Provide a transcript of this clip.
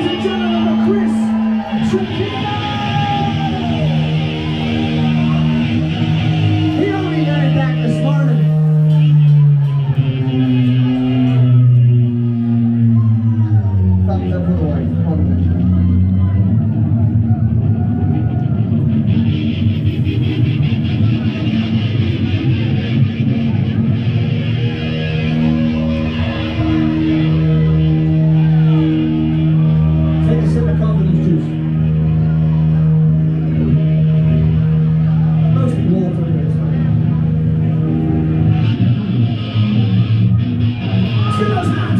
Ladies and gentlemen, Chris real time.